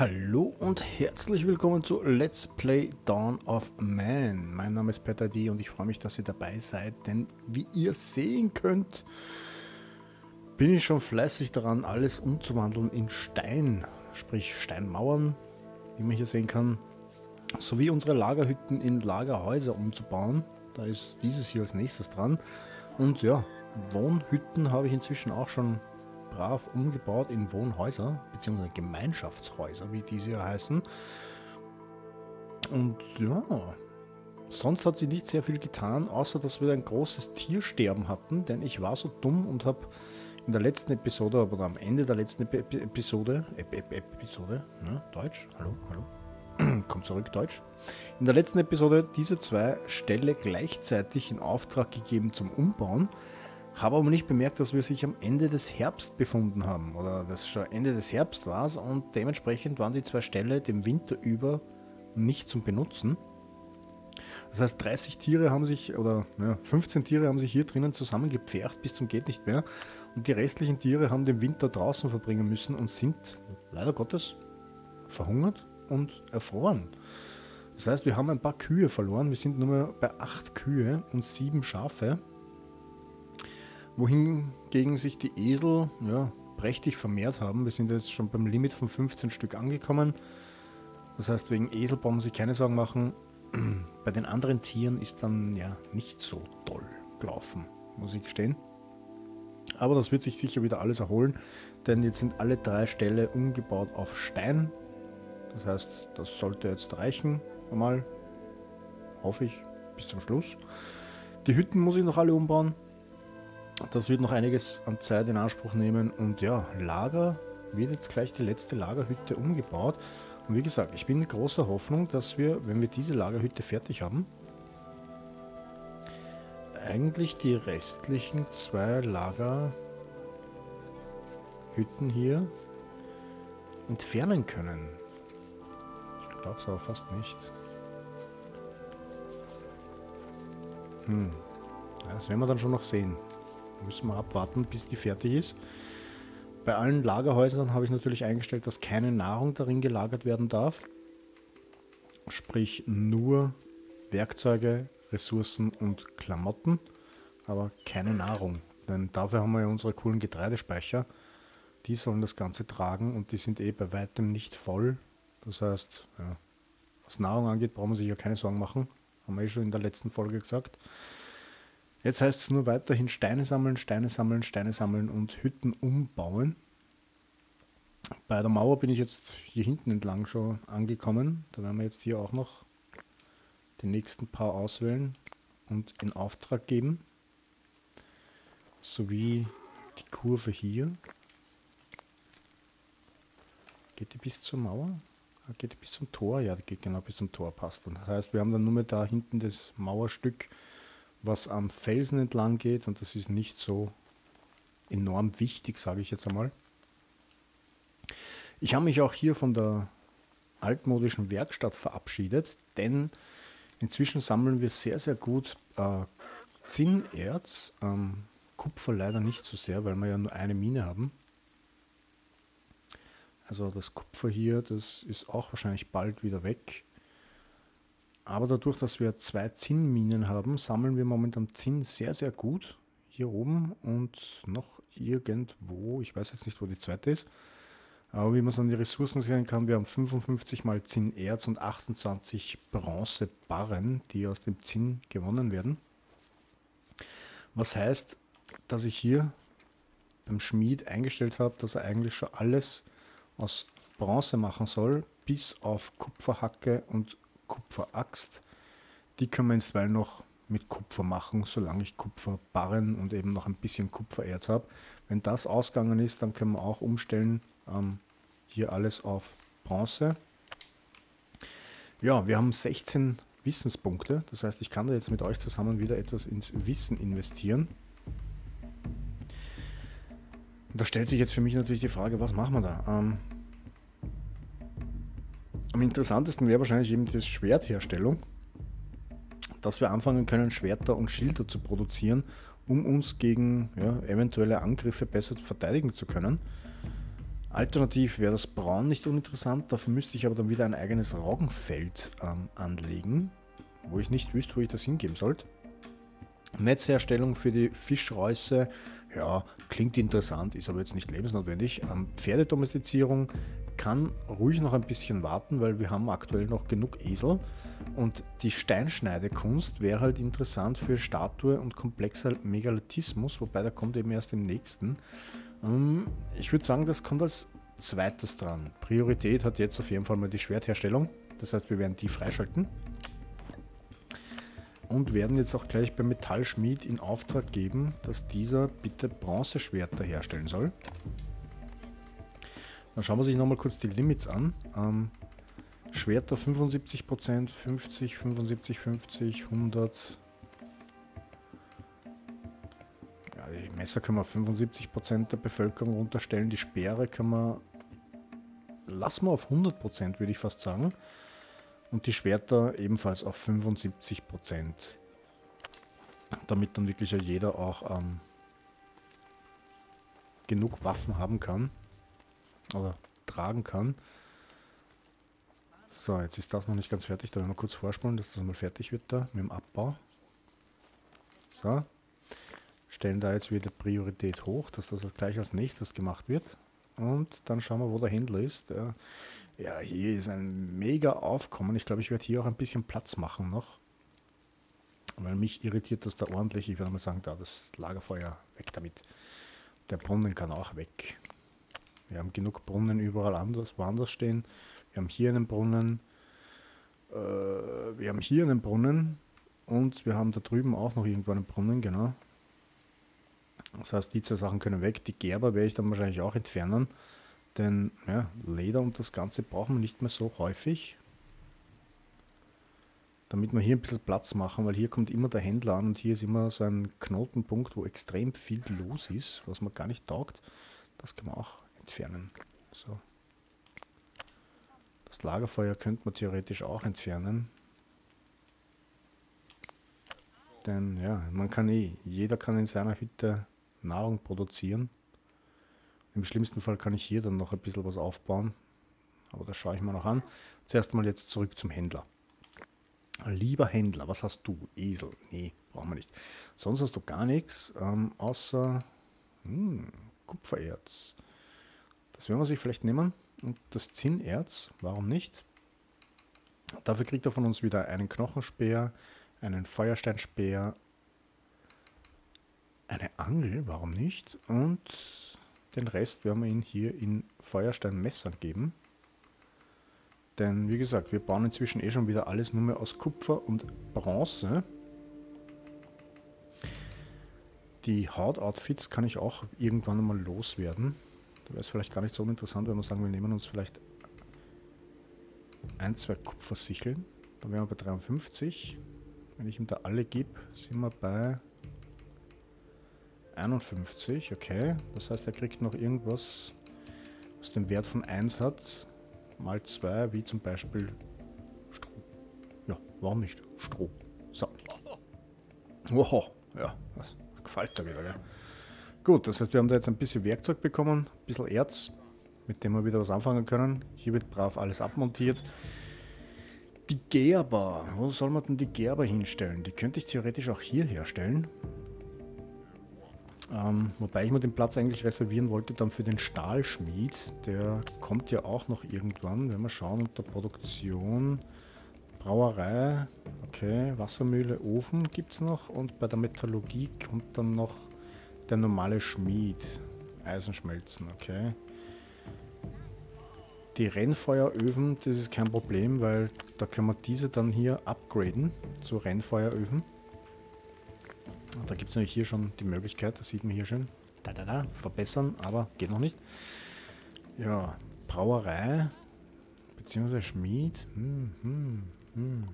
Hallo und herzlich willkommen zu Let's Play Dawn of Man. Mein Name ist Peter D. und ich freue mich, dass ihr dabei seid, denn wie ihr sehen könnt, bin ich schon fleißig daran, alles umzuwandeln in Stein, sprich Steinmauern, wie man hier sehen kann, sowie unsere Lagerhütten in Lagerhäuser umzubauen. Da ist dieses hier als nächstes dran. Und ja, Wohnhütten habe ich inzwischen auch schon brav umgebaut in Wohnhäuser, beziehungsweise Gemeinschaftshäuser, wie diese hier heißen. Und ja, sonst hat sie nicht sehr viel getan, außer dass wir ein großes Tiersterben hatten, denn ich war so dumm und habe in der letzten Episode, oder am Ende der letzten Episode, Ep Ep Episode, ne, Deutsch, hallo, hallo, kommt zurück, Deutsch. In der letzten Episode diese zwei Ställe gleichzeitig in Auftrag gegeben zum Umbauen. Habe aber nicht bemerkt, dass wir sich am Ende des Herbst befunden haben oder dass schon Ende des Herbst war und dementsprechend waren die zwei Ställe dem Winter über nicht zum Benutzen. Das heißt, 30 Tiere haben sich, oder ja, 15 Tiere haben sich hier drinnen zusammengepfercht bis zum geht nicht mehr. Und die restlichen Tiere haben den Winter draußen verbringen müssen und sind leider Gottes verhungert und erfroren. Das heißt, wir haben ein paar Kühe verloren. Wir sind nur bei 8 Kühe und 7 Schafe wohingegen sich die Esel ja, prächtig vermehrt haben. Wir sind jetzt schon beim Limit von 15 Stück angekommen. Das heißt, wegen Esel brauchen sich keine Sorgen machen. Bei den anderen Tieren ist dann ja nicht so toll gelaufen, muss ich gestehen. Aber das wird sich sicher wieder alles erholen, denn jetzt sind alle drei Ställe umgebaut auf Stein. Das heißt, das sollte jetzt reichen, mal, hoffe ich, bis zum Schluss. Die Hütten muss ich noch alle umbauen. Das wird noch einiges an Zeit in Anspruch nehmen und ja, Lager wird jetzt gleich die letzte Lagerhütte umgebaut. Und wie gesagt, ich bin in großer Hoffnung, dass wir, wenn wir diese Lagerhütte fertig haben, eigentlich die restlichen zwei Lagerhütten hier entfernen können. Ich glaube es aber fast nicht. Hm. Das werden wir dann schon noch sehen. Müssen wir abwarten, bis die fertig ist. Bei allen Lagerhäusern habe ich natürlich eingestellt, dass keine Nahrung darin gelagert werden darf. Sprich nur Werkzeuge, Ressourcen und Klamotten, aber keine Nahrung. Denn dafür haben wir ja unsere coolen Getreidespeicher. Die sollen das Ganze tragen und die sind eh bei weitem nicht voll. Das heißt, ja, was Nahrung angeht, brauchen wir sich ja keine Sorgen machen. Haben wir eh schon in der letzten Folge gesagt. Jetzt heißt es nur weiterhin Steine sammeln, Steine sammeln, Steine sammeln und Hütten umbauen. Bei der Mauer bin ich jetzt hier hinten entlang schon angekommen. Da werden wir jetzt hier auch noch die nächsten paar auswählen und in Auftrag geben. Sowie die Kurve hier. Geht die bis zur Mauer? Ah, geht die bis zum Tor? Ja, die geht genau bis zum Tor, passt. Das heißt, wir haben dann nur mehr da hinten das Mauerstück was am Felsen entlang geht und das ist nicht so enorm wichtig, sage ich jetzt einmal. Ich habe mich auch hier von der altmodischen Werkstatt verabschiedet, denn inzwischen sammeln wir sehr, sehr gut äh, Zinnerz. Ähm, Kupfer leider nicht so sehr, weil wir ja nur eine Mine haben. Also das Kupfer hier, das ist auch wahrscheinlich bald wieder weg. Aber dadurch, dass wir zwei Zinnminen haben, sammeln wir momentan Zinn sehr, sehr gut. Hier oben und noch irgendwo, ich weiß jetzt nicht, wo die zweite ist. Aber wie man es an die Ressourcen sehen kann, wir haben 55 mal Zinnerz und 28 Bronzebarren, die aus dem Zinn gewonnen werden. Was heißt, dass ich hier beim Schmied eingestellt habe, dass er eigentlich schon alles aus Bronze machen soll, bis auf Kupferhacke und Kupferaxt. Die können wir einstweilen noch mit Kupfer machen, solange ich Kupferbarren und eben noch ein bisschen Kupfererz habe. Wenn das ausgegangen ist, dann können wir auch umstellen, ähm, hier alles auf Bronze. Ja, wir haben 16 Wissenspunkte, das heißt, ich kann da jetzt mit euch zusammen wieder etwas ins Wissen investieren. da stellt sich jetzt für mich natürlich die Frage, was machen wir da? Ähm, am interessantesten wäre wahrscheinlich eben die Schwertherstellung, dass wir anfangen können, Schwerter und Schilder zu produzieren, um uns gegen ja, eventuelle Angriffe besser verteidigen zu können. Alternativ wäre das Braun nicht uninteressant, dafür müsste ich aber dann wieder ein eigenes Roggenfeld ähm, anlegen, wo ich nicht wüsste, wo ich das hingeben sollte. Netzherstellung für die Fischreuße, ja, klingt interessant, ist aber jetzt nicht lebensnotwendig. Ähm, Pferdedomestizierung kann ruhig noch ein bisschen warten, weil wir haben aktuell noch genug Esel. Und die Steinschneidekunst wäre halt interessant für Statue und komplexer Megalithismus, wobei der kommt eben erst im nächsten. Ähm, ich würde sagen, das kommt als zweites dran. Priorität hat jetzt auf jeden Fall mal die Schwertherstellung. Das heißt, wir werden die freischalten. Und werden jetzt auch gleich beim Metallschmied in Auftrag geben, dass dieser bitte Bronzeschwerter herstellen soll. Dann schauen wir sich nochmal kurz die Limits an. Ähm, Schwerter 75%, 50, 75, 50, 100, die Messer können wir 75% der Bevölkerung runterstellen, die Speere können wir, lassen wir auf 100% würde ich fast sagen. Und die Schwerter ebenfalls auf 75%. Damit dann wirklich jeder auch ähm, genug Waffen haben kann. Oder tragen kann. So, jetzt ist das noch nicht ganz fertig. Da werden wir kurz vorspulen, dass das mal fertig wird da mit dem Abbau. So, stellen da jetzt wieder Priorität hoch, dass das gleich als nächstes gemacht wird. Und dann schauen wir, wo der Händler ist. Ja, hier ist ein mega Aufkommen. Ich glaube, ich werde hier auch ein bisschen Platz machen noch. Weil mich irritiert das da ordentlich. Ich würde mal sagen, da das Lagerfeuer weg damit. Der Brunnen kann auch weg. Wir haben genug Brunnen überall anders, woanders stehen. Wir haben hier einen Brunnen. Äh, wir haben hier einen Brunnen. Und wir haben da drüben auch noch irgendwo einen Brunnen, genau. Das heißt, die zwei Sachen können weg. Die Gerber werde ich dann wahrscheinlich auch entfernen. Denn ja, Leder und das Ganze brauchen wir nicht mehr so häufig. Damit wir hier ein bisschen Platz machen, weil hier kommt immer der Händler an und hier ist immer so ein Knotenpunkt, wo extrem viel los ist, was man gar nicht taugt. Das kann man auch entfernen. So. Das Lagerfeuer könnte man theoretisch auch entfernen. Denn ja, man kann eh, jeder kann in seiner Hütte Nahrung produzieren. Im schlimmsten Fall kann ich hier dann noch ein bisschen was aufbauen. Aber das schaue ich mir noch an. Zuerst mal jetzt zurück zum Händler. Lieber Händler, was hast du? Esel? Nee, brauchen wir nicht. Sonst hast du gar nichts, ähm, außer hm, Kupfererz. Das werden wir sich vielleicht nehmen. Und das Zinnerz, warum nicht? Dafür kriegt er von uns wieder einen Knochenspeer, einen Feuersteinspeer, eine Angel, warum nicht? Und den Rest werden wir ihn hier in Feuersteinmessern geben. Denn wie gesagt, wir bauen inzwischen eh schon wieder alles nur mehr aus Kupfer und Bronze. Die Hautoutfits kann ich auch irgendwann einmal loswerden. Da wäre es vielleicht gar nicht so interessant, wenn wir sagen, wir nehmen uns vielleicht ein, zwei Kupfersicheln. Dann wären wir bei 53. Wenn ich ihm da alle gebe, sind wir bei 51, okay. Das heißt, er kriegt noch irgendwas, was den Wert von 1 hat, mal 2, wie zum Beispiel Stroh. Ja, warum nicht? Stroh. So. Wow, ja, das gefällt da wieder, gell? Gut, das heißt, wir haben da jetzt ein bisschen Werkzeug bekommen, ein bisschen Erz, mit dem wir wieder was anfangen können. Hier wird brav alles abmontiert. Die Gerber, wo soll man denn die Gerber hinstellen? Die könnte ich theoretisch auch hier herstellen. Ähm, wobei ich mir den Platz eigentlich reservieren wollte dann für den Stahlschmied. Der kommt ja auch noch irgendwann. Wenn wir schauen unter Produktion, Brauerei, okay, Wassermühle, Ofen gibt es noch. Und bei der Metallurgie kommt dann noch der normale Schmied. Eisenschmelzen, okay. Die Rennfeueröfen, das ist kein Problem, weil da können wir diese dann hier upgraden zu Rennfeueröfen. Da gibt es nämlich hier schon die Möglichkeit, das sieht man hier schön, da, da, da, verbessern, aber geht noch nicht. Ja, Brauerei, beziehungsweise Schmied. Hm, hm, hm.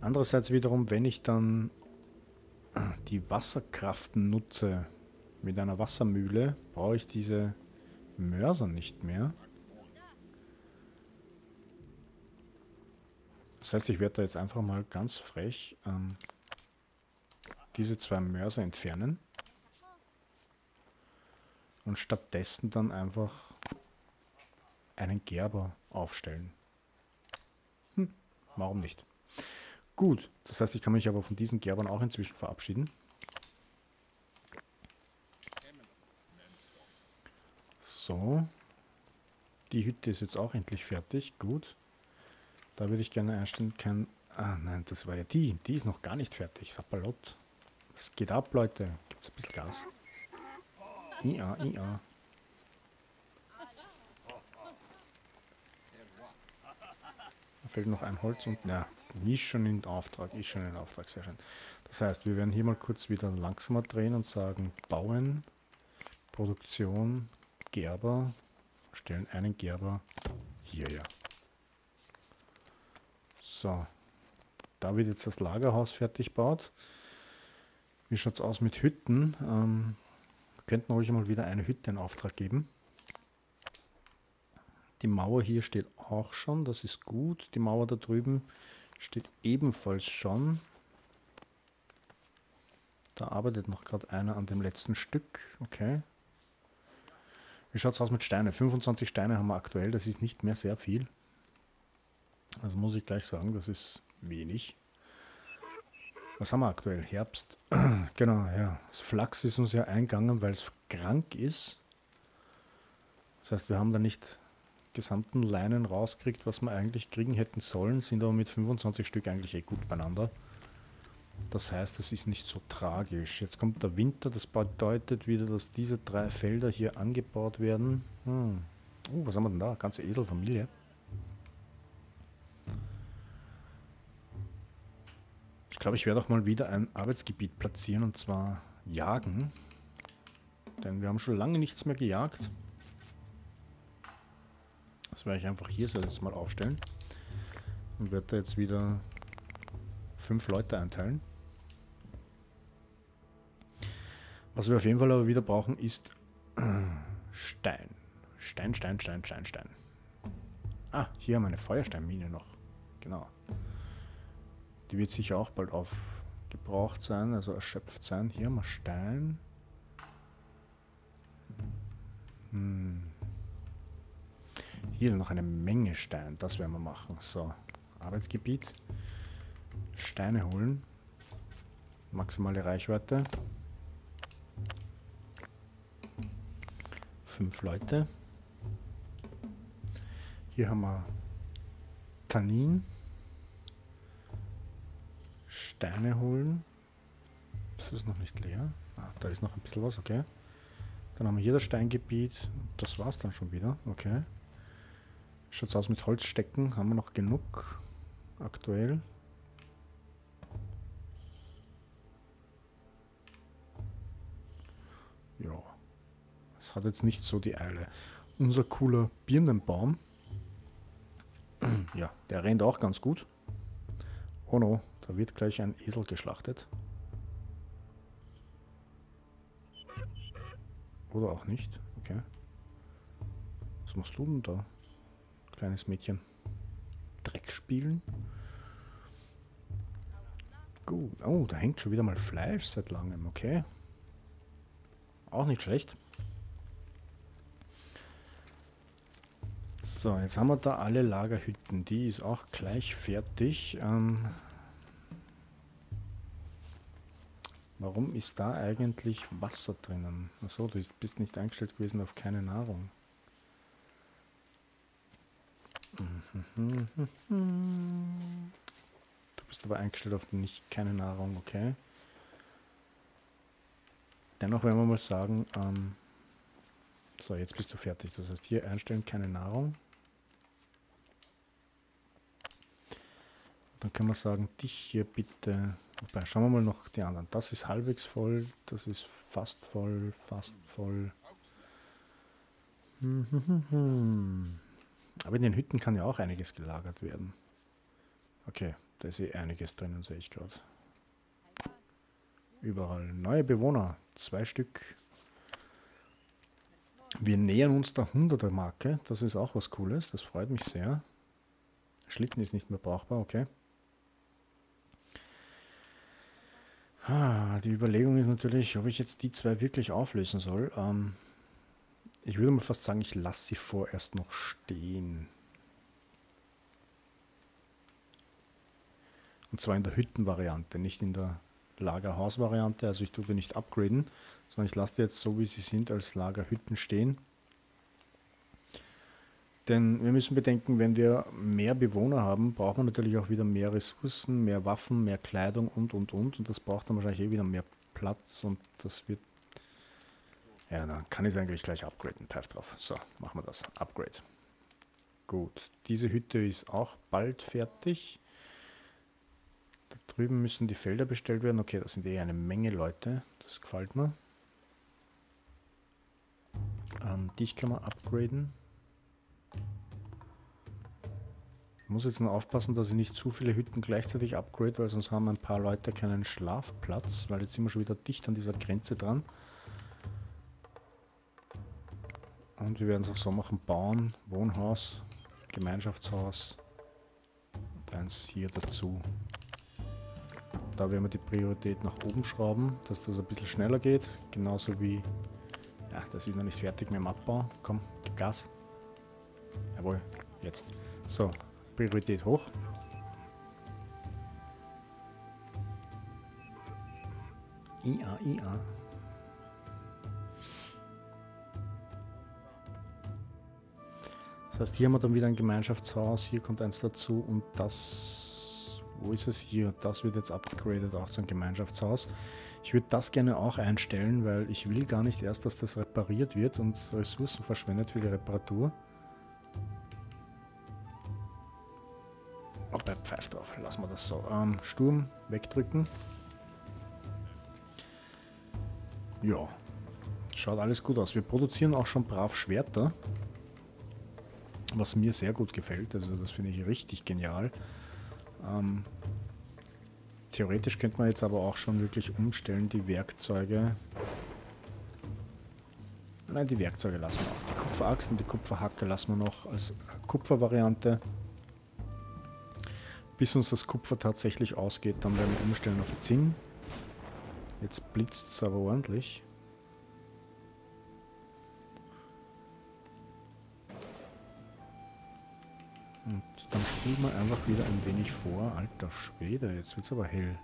Andererseits wiederum, wenn ich dann die Wasserkraft nutze mit einer Wassermühle, brauche ich diese Mörser nicht mehr. Das heißt, ich werde da jetzt einfach mal ganz frech ähm, diese zwei Mörser entfernen und stattdessen dann einfach einen Gerber aufstellen. Hm, warum nicht? Gut, das heißt, ich kann mich aber von diesen Gerbern auch inzwischen verabschieden. So. Die Hütte ist jetzt auch endlich fertig. Gut. Da würde ich gerne einstellen, kein... Ah, nein, das war ja die. Die ist noch gar nicht fertig. Sapalot. Was geht ab, Leute? Gibt es ein bisschen Gas? IA, IA. Da fehlt noch ein Holz und... Na, ist schon in Auftrag. Ist schon in Auftrag. Sehr schön. Das heißt, wir werden hier mal kurz wieder langsamer drehen und sagen Bauen, Produktion, Gerber, stellen einen Gerber hierher. So, da wird jetzt das Lagerhaus fertig gebaut. Wie schaut es aus mit Hütten? Ähm, wir könnten euch mal wieder eine Hütte in Auftrag geben. Die Mauer hier steht auch schon, das ist gut. Die Mauer da drüben steht ebenfalls schon. Da arbeitet noch gerade einer an dem letzten Stück. Okay. Wie schaut es aus mit Steinen? 25 Steine haben wir aktuell, das ist nicht mehr sehr viel. Also muss ich gleich sagen, das ist wenig. Was haben wir aktuell? Herbst. genau, ja. Das Flachs ist uns ja eingegangen, weil es krank ist. Das heißt, wir haben da nicht gesamten Leinen rausgekriegt, was wir eigentlich kriegen hätten sollen, sind aber mit 25 Stück eigentlich eh gut beieinander. Das heißt, es ist nicht so tragisch. Jetzt kommt der Winter, das bedeutet wieder, dass diese drei Felder hier angebaut werden. Hm. Oh, was haben wir denn da? Ganze Eselfamilie. Glaube, ich werde auch mal wieder ein Arbeitsgebiet platzieren und zwar jagen. Denn wir haben schon lange nichts mehr gejagt. Das werde ich einfach hier so jetzt mal aufstellen. Und werde da jetzt wieder fünf Leute einteilen. Was wir auf jeden Fall aber wieder brauchen, ist Stein. Stein, Stein, Stein, Stein, Stein. Ah, hier haben wir eine Feuersteinmine noch. Genau. Die wird sicher auch bald aufgebraucht sein, also erschöpft sein. Hier haben wir Stein. Hm. Hier ist noch eine Menge Stein. Das werden wir machen. So, Arbeitsgebiet. Steine holen. Maximale Reichweite. Fünf Leute. Hier haben wir Tannin. Steine holen. Das ist noch nicht leer. Ah, da ist noch ein bisschen was, okay. Dann haben wir hier das Steingebiet. Das war's dann schon wieder, okay. Schaut's aus mit Holzstecken. Haben wir noch genug aktuell. Ja, es hat jetzt nicht so die Eile. Unser cooler Birnenbaum, ja, der rennt auch ganz gut. Oh no, da wird gleich ein Esel geschlachtet. Oder auch nicht, okay. Was machst du denn da, kleines Mädchen? Dreck spielen? Gut. Oh, da hängt schon wieder mal Fleisch seit langem, okay. Auch nicht schlecht. So, jetzt haben wir da alle Lagerhütten. Die ist auch gleich fertig. Ähm, warum ist da eigentlich Wasser drinnen? Achso, du bist nicht eingestellt gewesen auf keine Nahrung. Du bist aber eingestellt auf nicht keine Nahrung, okay. Dennoch werden wir mal sagen, ähm, so, jetzt bist du fertig. Das heißt, hier einstellen, keine Nahrung. Dann können wir sagen, dich hier bitte... Wobei, schauen wir mal noch die anderen. Das ist halbwegs voll, das ist fast voll, fast voll. Aber in den Hütten kann ja auch einiges gelagert werden. Okay, da ist eh einiges drinnen, sehe ich gerade. Überall neue Bewohner, zwei Stück. Wir nähern uns der 100er Marke, das ist auch was Cooles, das freut mich sehr. Schlitten ist nicht mehr brauchbar, okay. Ah, die Überlegung ist natürlich, ob ich jetzt die zwei wirklich auflösen soll. Ähm, Ich würde mal fast sagen, ich lasse sie vorerst noch stehen. Und zwar in der Hüttenvariante, nicht in der Lagerhausvariante. Also ich tue die nicht upgraden, sondern ich lasse die jetzt so, wie sie sind, als Lagerhütten stehen. Denn wir müssen bedenken, wenn wir mehr Bewohner haben, braucht man natürlich auch wieder mehr Ressourcen, mehr Waffen, mehr Kleidung und, und, und. Und das braucht dann wahrscheinlich eh wieder mehr Platz und das wird... Ja, dann kann ich es eigentlich gleich upgraden. Pfeif drauf. So, machen wir das. Upgrade. Gut, diese Hütte ist auch bald fertig. Da drüben müssen die Felder bestellt werden. Okay, das sind eh eine Menge Leute. Das gefällt mir. Ähm, dich kann man upgraden. Ich muss jetzt nur aufpassen, dass ich nicht zu viele Hütten gleichzeitig upgrade, weil sonst haben ein paar Leute keinen Schlafplatz, weil jetzt sind wir schon wieder dicht an dieser Grenze dran. Und wir werden es auch so machen, bauen, Wohnhaus, Gemeinschaftshaus und eins hier dazu. Da werden wir die Priorität nach oben schrauben, dass das ein bisschen schneller geht, genauso wie, ja, das ist noch nicht fertig mit dem Abbau. Komm, Gas. Jawohl, jetzt. So, Priorität hoch. IA, IA. Das heißt, hier haben wir dann wieder ein Gemeinschaftshaus, hier kommt eins dazu und das, wo ist es hier? Das wird jetzt upgradet, auch zu einem Gemeinschaftshaus. Ich würde das gerne auch einstellen, weil ich will gar nicht erst, dass das repariert wird und Ressourcen verschwendet für die Reparatur. Drauf. Lassen wir das so. Ähm, Sturm wegdrücken. Ja. Schaut alles gut aus. Wir produzieren auch schon brav Schwerter. Was mir sehr gut gefällt. Also das finde ich richtig genial. Ähm, theoretisch könnte man jetzt aber auch schon wirklich umstellen, die Werkzeuge. Nein, die Werkzeuge lassen wir auch. Die Kupferaxt und die Kupferhacke lassen wir noch als Kupfervariante. Bis uns das Kupfer tatsächlich ausgeht, dann werden wir umstellen auf Zinn. Jetzt blitzt es aber ordentlich. Und dann spulen wir einfach wieder ein wenig vor. Alter Schwede, jetzt wird es aber hell.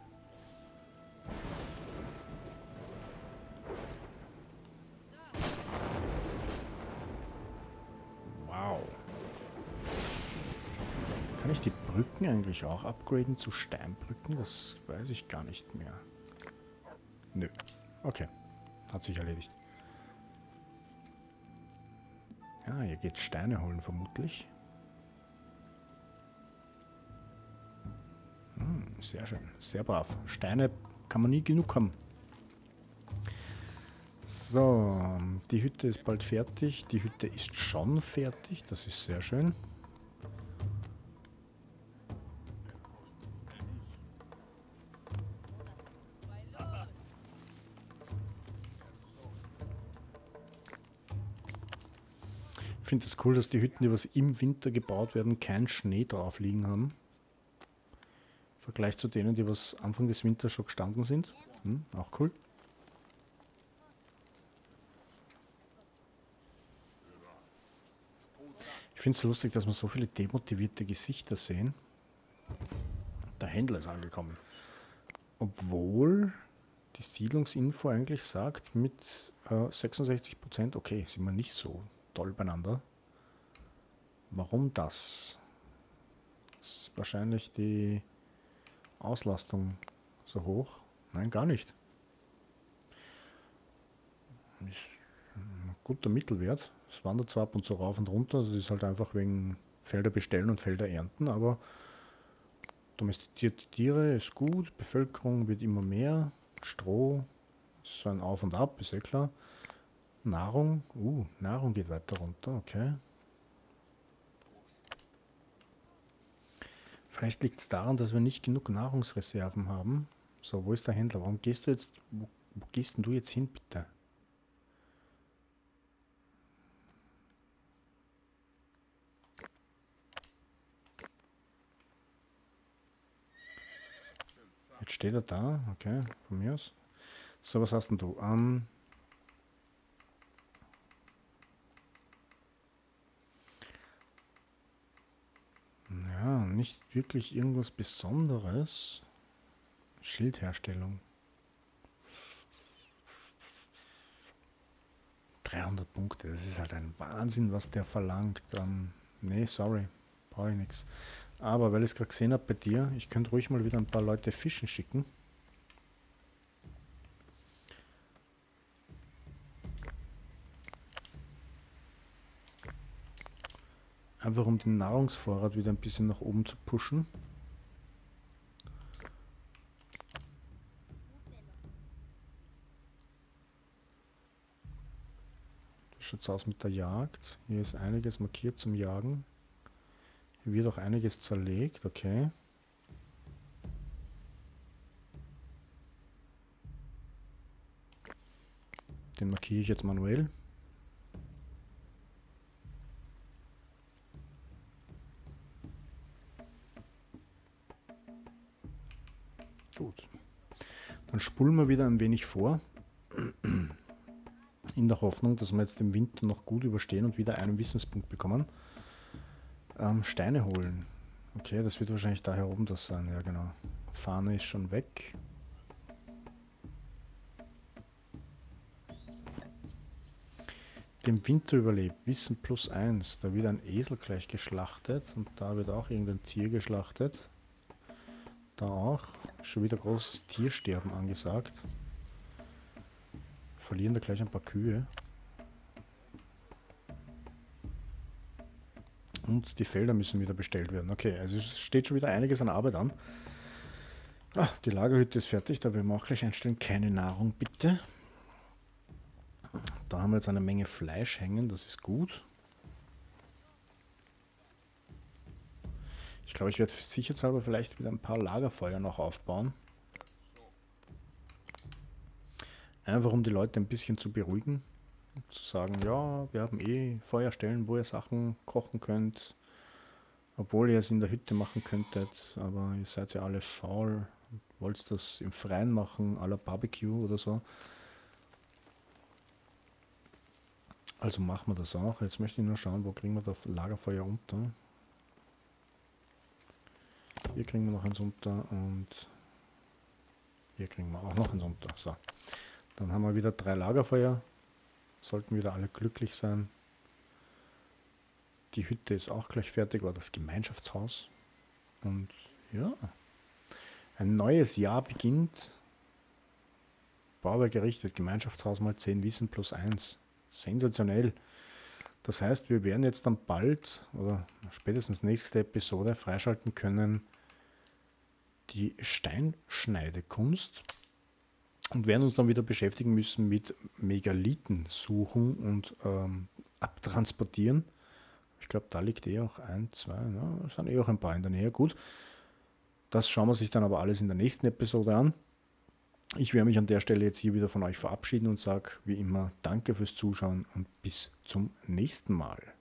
ich die Brücken eigentlich auch upgraden zu Steinbrücken? Das weiß ich gar nicht mehr. Nö. Okay. Hat sich erledigt. Ja, hier geht Steine holen vermutlich. Hm, sehr schön. Sehr brav. Steine kann man nie genug haben. So, die Hütte ist bald fertig. Die Hütte ist schon fertig. Das ist sehr schön. Finde es das cool, dass die Hütten, die was im Winter gebaut werden, keinen Schnee drauf liegen haben. Im Vergleich zu denen, die was Anfang des Winters schon gestanden sind. Hm, auch cool. Ich finde es lustig, dass wir so viele demotivierte Gesichter sehen. Der Händler ist angekommen. Obwohl die Siedlungsinfo eigentlich sagt, mit äh, 66% okay, sind wir nicht so toll beieinander. Warum das? das? Ist wahrscheinlich die Auslastung so hoch? Nein, gar nicht. Ist ein guter Mittelwert. Es wandert zwar ab und zu rauf und runter, das ist halt einfach wegen Felder bestellen und Felder ernten, aber domestizierte Tiere ist gut, Bevölkerung wird immer mehr, Stroh ist so ein Auf und Ab, ist eh klar. Nahrung, uh, Nahrung geht weiter runter, okay. Vielleicht liegt es daran, dass wir nicht genug Nahrungsreserven haben. So, wo ist der Händler? Warum gehst du jetzt, wo, wo gehst denn du jetzt hin, bitte? Jetzt steht er da, okay, von mir aus. So, was hast denn du? Ähm, nicht wirklich irgendwas Besonderes. Schildherstellung. 300 Punkte, das ist halt ein Wahnsinn, was der verlangt. Ähm, nee, sorry, brauche ich nichts. Aber weil ich es gerade gesehen habe bei dir, ich könnte ruhig mal wieder ein paar Leute fischen schicken. Einfach um den Nahrungsvorrat wieder ein bisschen nach oben zu pushen. Wie schaut aus mit der Jagd? Hier ist einiges markiert zum Jagen. Hier wird auch einiges zerlegt, okay. Den markiere ich jetzt manuell. Spulen wir wieder ein wenig vor. In der Hoffnung, dass wir jetzt den Winter noch gut überstehen und wieder einen Wissenspunkt bekommen. Ähm, Steine holen. Okay, das wird wahrscheinlich da hier oben das sein. Ja, genau. Fahne ist schon weg. Dem Winter überlebt. Wissen plus eins. Da wird ein Esel gleich geschlachtet. Und da wird auch irgendein Tier geschlachtet. Da auch. Schon wieder großes Tiersterben angesagt. Verlieren da gleich ein paar Kühe. Und die Felder müssen wieder bestellt werden. Okay, also es steht schon wieder einiges an Arbeit an. Ah, die Lagerhütte ist fertig, da wir auch gleich einstellen. Keine Nahrung, bitte. Da haben wir jetzt eine Menge Fleisch hängen, das ist gut. Ich glaube, ich werde sicherheitshalber vielleicht wieder ein paar Lagerfeuer noch aufbauen. Einfach um die Leute ein bisschen zu beruhigen. Zu sagen, ja, wir haben eh Feuerstellen, wo ihr Sachen kochen könnt. Obwohl ihr es in der Hütte machen könntet. Aber ihr seid ja alle faul. Wollt das im Freien machen, à la Barbecue oder so. Also machen wir das auch. Jetzt möchte ich nur schauen, wo kriegen wir das Lagerfeuer unter. Hier kriegen wir noch eins unter und hier kriegen wir auch noch eins unter. So. Dann haben wir wieder drei Lagerfeuer. Sollten wieder alle glücklich sein. Die Hütte ist auch gleich fertig, war das Gemeinschaftshaus. Und ja, ein neues Jahr beginnt. Bauwerk errichtet, Gemeinschaftshaus mal 10 Wissen plus 1. Sensationell. Das heißt, wir werden jetzt dann bald oder spätestens nächste Episode freischalten können die Steinschneidekunst und werden uns dann wieder beschäftigen müssen mit Megalithen suchen und ähm, abtransportieren. Ich glaube, da liegt eh auch ein, zwei, ne? es sind eh auch ein paar in der Nähe. Gut, das schauen wir sich dann aber alles in der nächsten Episode an. Ich werde mich an der Stelle jetzt hier wieder von euch verabschieden und sage wie immer Danke fürs Zuschauen und bis zum nächsten Mal.